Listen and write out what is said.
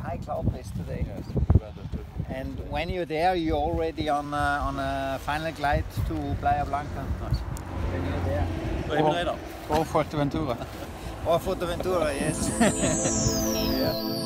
high cloud base today. Yes. And when you're there, you're already on a, on a final glide to Playa Blanca. When you're there. Vad är or Fuerteventura. Or Fuerteventura, yes. yeah.